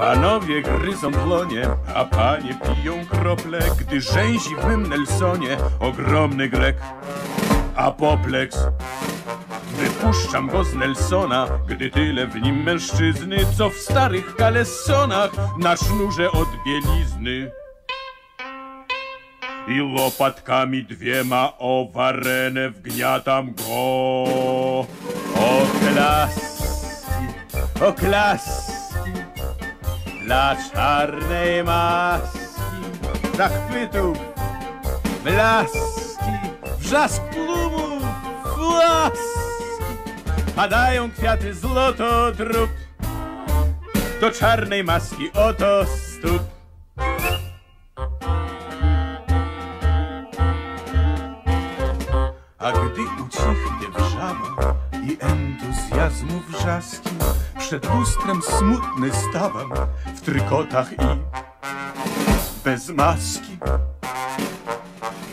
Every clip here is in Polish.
Panowie gryzą dłonie, a panie piją krople, gdy rzęzi w mym Nelsonie ogromny Grek. Apopleks. Wypuszczam go z Nelsona, gdy tyle w nim mężczyzny, co w starych kalesonach na sznurze od bielizny. I łopatkami dwiema o warenę wgniatam go. O klaski, o klaski, dla czarnej maski, zachwytów, blaski, wrzask plumów, łaski. Padają kwiaty złotodrób, do czarnej maski oto stóp. A gdy ucichnie wrzawa i entuzjazmu wrzaski, przed lustrem smutny stawam w trykotach i bez maski.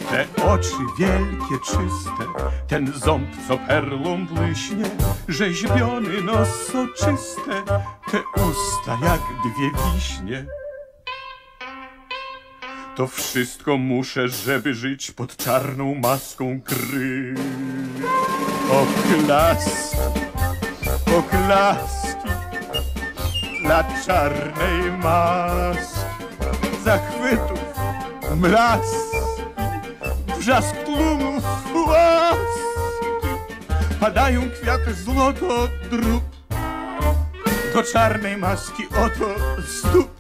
Te oczy wielkie, czyste, ten ząb, co perlą błyśnie, rzeźbiony nos soczyste, te usta jak dwie wiśnie. To wszystko muszę, żeby żyć pod czarną maską kry. Oklaski, oklaski dla czarnej maski, zachwytów, mlaski, wrzask tłumów, łaski. Padają kwiaty złoto drób, do czarnej maski oto stóp.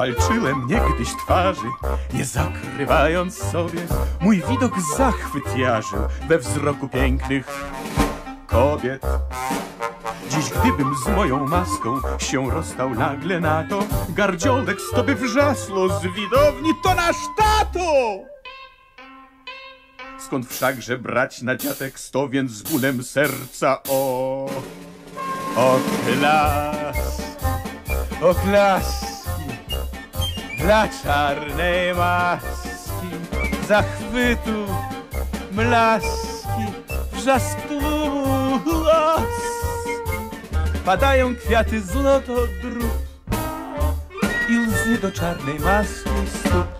Walczyłem niegdyś twarzy, nie zakrywając sobie. Mój widok zachwyt jarzył we wzroku pięknych kobiet. Dziś gdybym z moją maską się rozstał nagle na to, gardziolek z tobie wrzasło z widowni, to nasz tato! Skąd wszakże brać na dziatek sto, więc z bólem serca o... O klas, o klaski, dla czarnej maski, zachwytu, mlaski, wrzask tłumu, łaski. Padają kwiaty złoto drób i łzy do czarnej maski stóp.